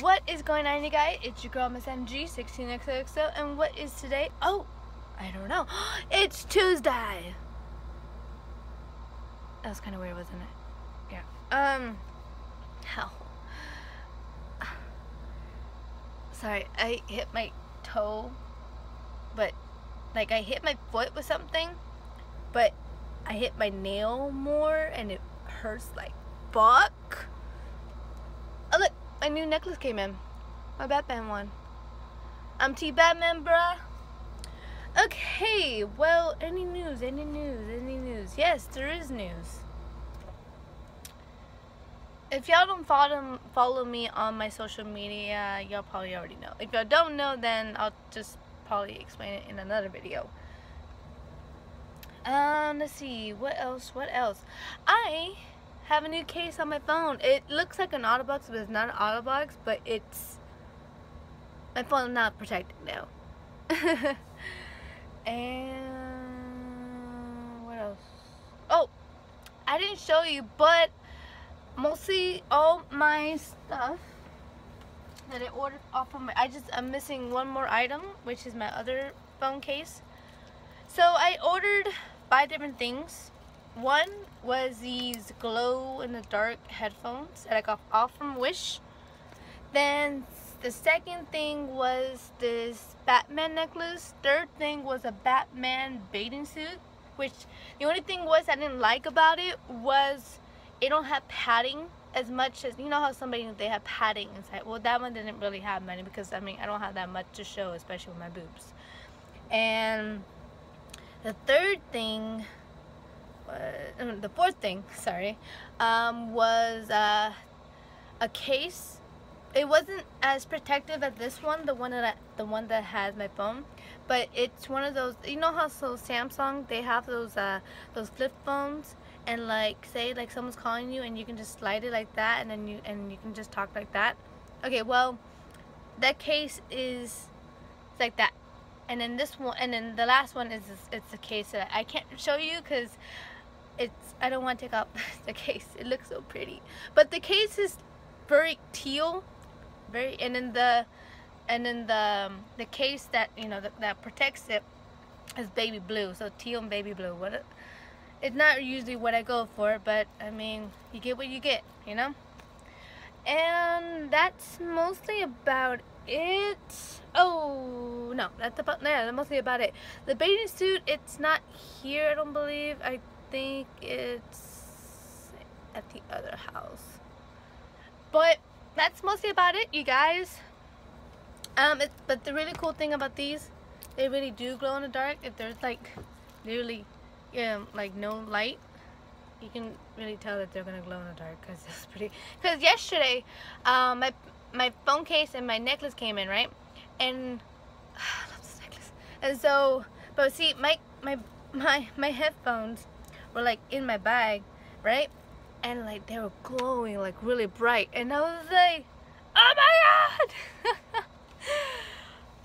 What is going on, you guys? It's your girl, Miss MG, 16XOXO, and what is today? Oh, I don't know. It's Tuesday. That was kind of weird, wasn't it? Yeah. Um, hell. Sorry, I hit my toe, but like I hit my foot with something, but I hit my nail more and it hurts like fuck. My new necklace came in. My Batman one. I'm T Batman, bruh. Okay, well, any news, any news, any news? Yes, there is news. If y'all don't follow, follow me on my social media, y'all probably already know. If y'all don't know, then I'll just probably explain it in another video. Um, let's see, what else, what else? I have a new case on my phone. It looks like an OtterBox, but it's not an OtterBox, but it's, my phone not protected now. and what else? Oh, I didn't show you, but mostly all my stuff that I ordered off of my, I just, I'm missing one more item, which is my other phone case. So I ordered five different things. One was these glow in the dark headphones that I got off from Wish. Then the second thing was this Batman necklace. Third thing was a Batman bathing suit, which the only thing was I didn't like about it was it don't have padding as much as you know how somebody they have padding inside. Well, that one didn't really have many because I mean I don't have that much to show, especially with my boobs. And the third thing was the fourth thing, sorry, um, was uh, a case. It wasn't as protective as this one the one that I, the one that has my phone but it's one of those you know how so Samsung they have those uh those flip phones and like say like someone's calling you and you can just slide it like that and then you and you can just talk like that? Okay well that case is it's like that. And then this one and then the last one is it's a case that I can't show you because it's I don't want to take off the case it looks so pretty. But the case is very teal very and then the and then the um, the case that you know that, that protects it is baby blue so teal and baby blue. What it, it's not usually what I go for but I mean you get what you get you know? And that's mostly about it. Oh no that's about yeah that's mostly about it. The bathing suit it's not here I don't believe. I think it's at the other house but that's mostly about it, you guys. Um, it, but the really cool thing about these, they really do glow in the dark. If there's like literally, yeah, like no light, you can really tell that they're gonna glow in the dark because it's pretty. Because yesterday, um, my my phone case and my necklace came in right, and I love this necklace. And so, but see, my my my my headphones were like in my bag, right? And like they were glowing like really bright. And I was like, oh my god!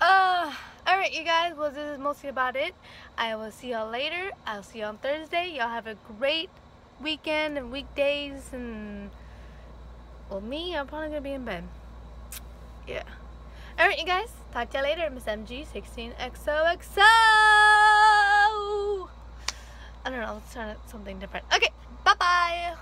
uh, Alright you guys, well this is mostly about it. I will see y'all later. I'll see you on Thursday. Y'all have a great weekend and weekdays and... Well me, I'm probably gonna be in bed. Yeah. Alright you guys, talk to you later. Miss MG16XOXO! Something different. Okay bye bye